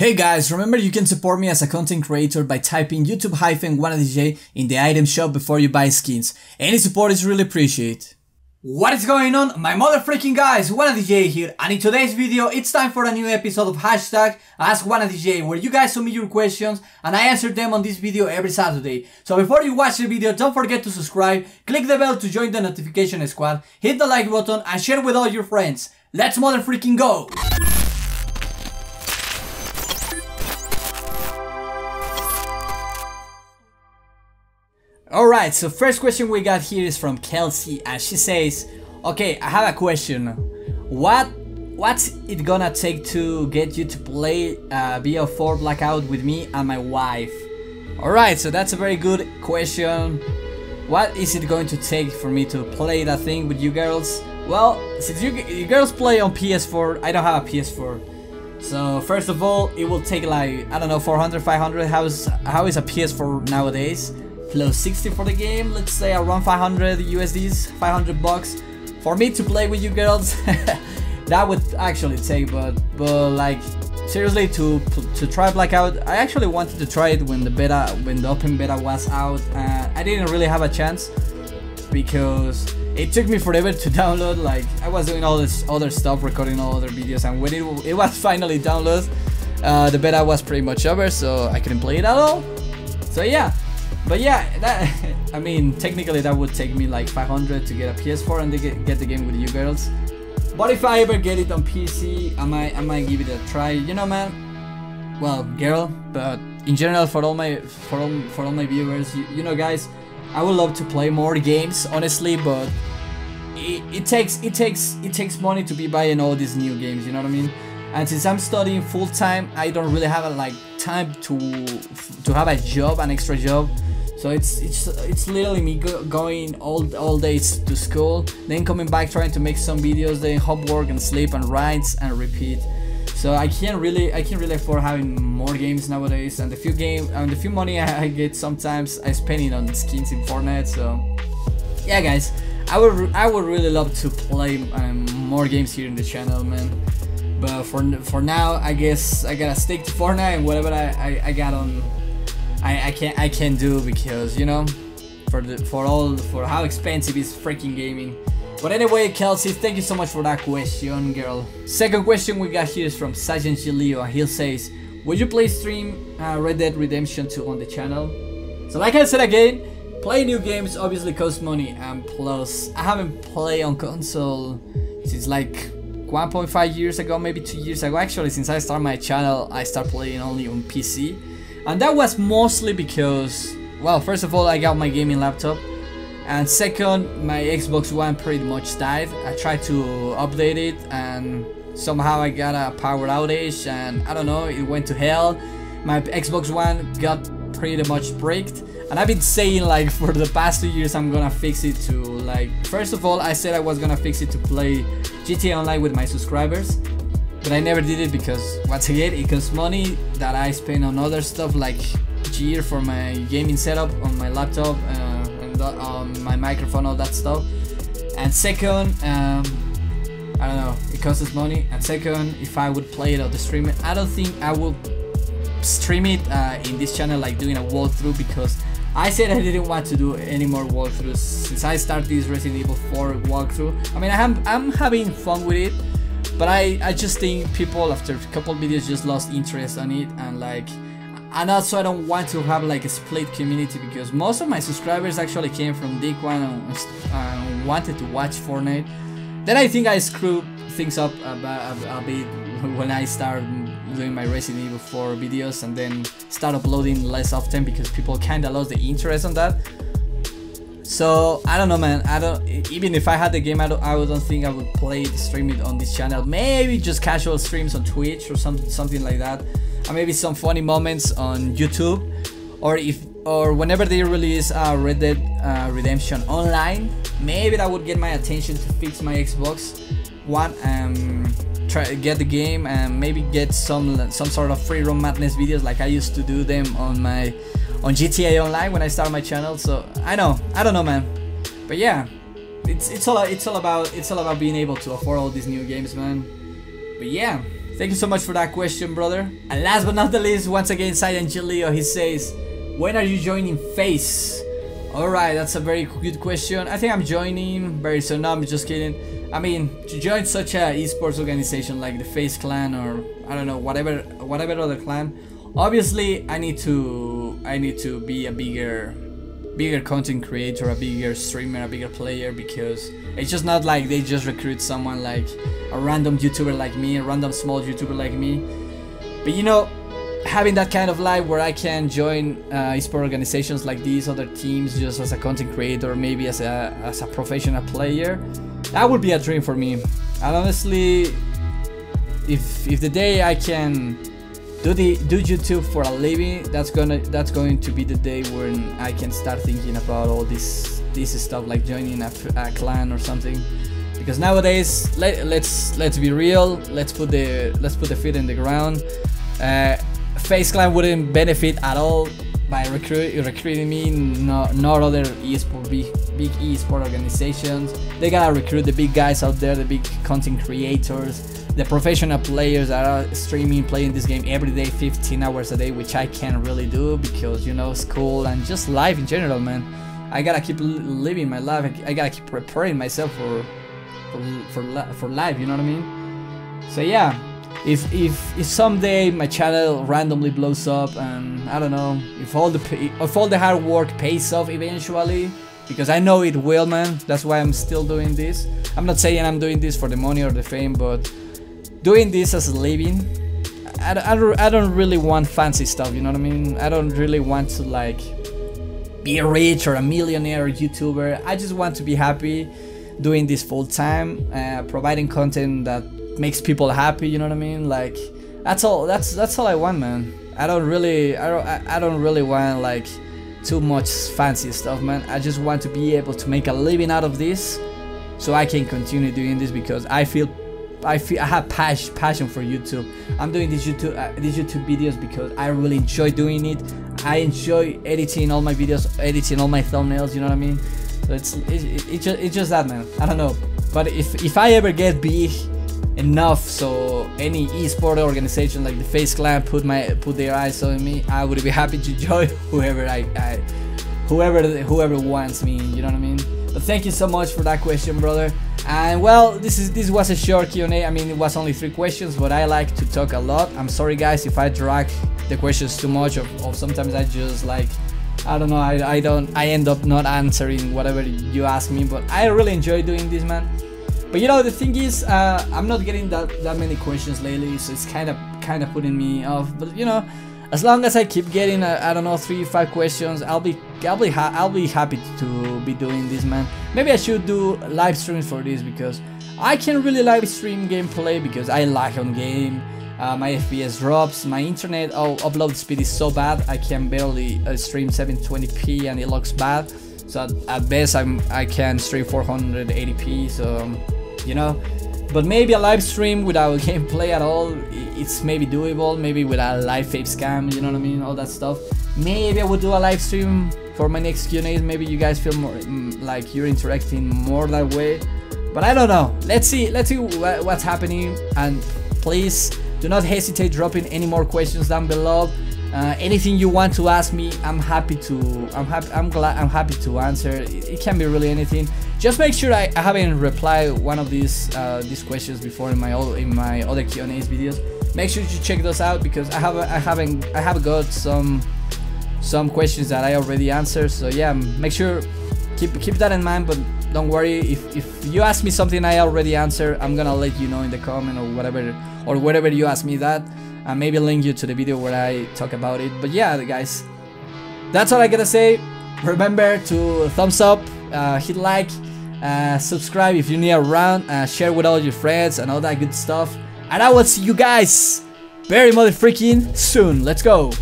Hey guys, remember you can support me as a content creator by typing YouTube hyphen WannaDJ in the item shop before you buy skins. Any support is really appreciated. What is going on? My mother freaking guys, WannaDJ here, and in today's video, it's time for a new episode of Hashtag Ask WannaDJ, where you guys submit your questions, and I answer them on this video every Saturday. So before you watch the video, don't forget to subscribe, click the bell to join the notification squad, hit the like button, and share with all your friends. Let's mother freaking go! Alright, so first question we got here is from Kelsey and she says, Okay, I have a question. What what's it gonna take to get you to play uh, BO4 Blackout with me and my wife? Alright, so that's a very good question. What is it going to take for me to play that thing with you girls? Well, since you, you girls play on PS4, I don't have a PS4. So first of all, it will take like, I don't know, 400, 500. How is, how is a PS4 nowadays? Plus 60 for the game, let's say around 500 USDs, 500 bucks. For me to play with you girls, that would actually take, but, but like, seriously, to, to try Blackout, I actually wanted to try it when the beta, when the open beta was out, uh, I didn't really have a chance, because it took me forever to download, like, I was doing all this other stuff, recording all other videos, and when it, it was finally downloaded, uh, the beta was pretty much over, so I couldn't play it at all. So yeah, but yeah, that I mean, technically that would take me like 500 to get a PS4 and get, get the game with you girls. But if I ever get it on PC, I might I might give it a try. You know, man. Well, girl, but in general for all my for all for all my viewers, you, you know, guys, I would love to play more games, honestly, but it, it takes it takes it takes money to be buying all these new games. You know what I mean? And since I'm studying full time, I don't really have a, like time to to have a job, an extra job. So it's it's it's literally me go going all all days to school, then coming back trying to make some videos, then homework and sleep and writes and repeat. So I can't really I can't really afford having more games nowadays. And the few game and the few money I, get sometimes I spend it on skins in Fortnite. So yeah, guys, I would I would really love to play um, more games here in the channel, man. But for for now, I guess I gotta stick to Fortnite and whatever I, I, I got on I, I can't I can't do because you know for the for all for how expensive is freaking gaming. But anyway, Kelsey, thank you so much for that question, girl. Second question we got here is from Sajan Gilio, he says, "Would you play stream uh, Red Dead Redemption 2 on the channel?" So, like I said again, playing new games obviously costs money, and plus, I haven't played on console since like 1.5 years ago, maybe two years ago. Actually, since I started my channel, I start playing only on PC. And that was mostly because, well, first of all, I got my gaming laptop. And second, my Xbox One pretty much died. I tried to update it and somehow I got a power outage and I don't know, it went to hell. My Xbox One got pretty much bricked. And I've been saying like for the past two years I'm gonna fix it to like, first of all I said I was gonna fix it to play GTA Online with my subscribers but I never did it because once again it costs money that I spend on other stuff like gear for my gaming setup on my laptop uh, and on my microphone all that stuff. And second um, I don't know it costs money. And second if I would play it or the stream I don't think I will stream it uh, in this channel like doing a walkthrough because I said I didn't want to do any more walkthroughs since I started this Resident Evil 4 walkthrough. I mean I am, I'm having fun with it but I, I just think people after a couple videos just lost interest on it and like and also I don't want to have like a split community because most of my subscribers actually came from Dick One and uh, wanted to watch Fortnite. Then I think I screwed things up a, a, a bit when I started doing my Resident Evil 4 videos and then start uploading less often because people kinda lost the interest on that. So I don't know, man. I don't. Even if I had the game, I don't. I don't think I would play it, stream it on this channel. Maybe just casual streams on Twitch or some something like that. Or maybe some funny moments on YouTube, or if or whenever they release uh, Red Dead uh, Redemption Online, maybe that would get my attention to fix my Xbox One and try to get the game and maybe get some some sort of free roam madness videos like I used to do them on my on GTA Online when I started my channel. So I know, I don't know, man. But yeah, it's it's all it's all about it's all about being able to afford all these new games, man. But yeah, Thank you so much for that question, brother. And last but not the least, once again, Silent Leo, he says, when are you joining FaZe? Alright, that's a very good question. I think I'm joining very soon. No, I'm just kidding. I mean, to join such a esports organization like the FaZe Clan or I don't know, whatever whatever other clan, obviously I need to I need to be a bigger bigger content creator, a bigger streamer, a bigger player because it's just not like they just recruit someone like a random YouTuber like me, a random small YouTuber like me. But you know, having that kind of life where I can join uh, esport organizations like these other teams just as a content creator, maybe as a as a professional player, that would be a dream for me. And honestly, if if the day I can do the do YouTube for a living, that's gonna that's going to be the day when I can start thinking about all this this stuff like joining a, a clan or something. Because nowadays, let, let's let's be real. Let's put the let's put the feet in the ground. Uh, FaZe Clan wouldn't benefit at all by recruit, recruiting me, no, not other esport, big, big esport organizations. They gotta recruit the big guys out there, the big content creators, the professional players that are streaming, playing this game every day, 15 hours a day, which I can't really do because, you know, school and just life in general, man. I gotta keep living my life. I gotta keep preparing myself for, for, for, for life, you know what I mean? So yeah, if if if someday my channel randomly blows up and I don't know if all the if all the hard work pays off eventually because I know it will man that's why I'm still doing this I'm not saying I'm doing this for the money or the fame but doing this as a living I, I, I don't really want fancy stuff you know what I mean? I don't really want to like be a rich or a millionaire or YouTuber. I just want to be happy doing this full time uh, providing content that makes people happy you know what i mean? Like that's all that's that's all i want man. I don't really i don't i, I don't really want like too much fancy stuff man. I just want to be able to make a living out of this so i can continue doing this because i feel I feel I have passion passion for YouTube. I'm doing these YouTube uh, these YouTube videos because I really enjoy doing it. I enjoy editing all my videos, editing all my thumbnails. You know what I mean? So it's it, it, it just it's just that man. I don't know. But if if I ever get big enough so any esport organization like the FaZe Clan put my put their eyes on me, I would be happy to join whoever I, I whoever whoever wants me. You know what I mean? But thank you so much for that question, brother. And well, this is this was a short Q&A. I mean, it was only three questions, but I like to talk a lot. I'm sorry, guys, if I drag the questions too much, or, or sometimes I just like I don't know. I, I don't. I end up not answering whatever you ask me, but I really enjoy doing this, man. But you know, the thing is, uh, I'm not getting that that many questions lately, so it's kind of kind of putting me off. But you know, as long as I keep getting, uh, I don't know, three, five questions, I'll be, I'll be, I'll be happy to be doing this, man. Maybe I should do live streams for this because I can really live stream gameplay because I lag on game. Uh, my FPS drops, my internet oh, upload speed is so bad, I can barely uh, stream 720p and it looks bad. So at, at best I'm, I can stream 480p, so um, you know but maybe a live stream without gameplay at all it's maybe doable maybe with a live face scam, you know what i mean all that stuff maybe i would do a live stream for my next q&a's maybe you guys feel more mm, like you're interacting more that way but i don't know let's see let's see what's happening and please do not hesitate dropping any more questions down below uh, anything you want to ask me, I'm happy to. I'm happy. I'm glad. I'm happy to answer. It, it can be really anything. Just make sure I, I haven't replied one of these uh, these questions before in my in my other Q&A's videos. Make sure you check those out because I have I haven't I have got some some questions that I already answered. So yeah, make sure keep keep that in mind. But don't worry if if you ask me something I already answered, I'm gonna let you know in the comment or whatever or whatever you ask me that and maybe link you to the video where I talk about it. But yeah, guys, that's all I gotta say. Remember to thumbs up, uh, hit like, uh, subscribe if you're new around, uh, share with all your friends and all that good stuff. And I will see you guys very mother freaking soon. Let's go.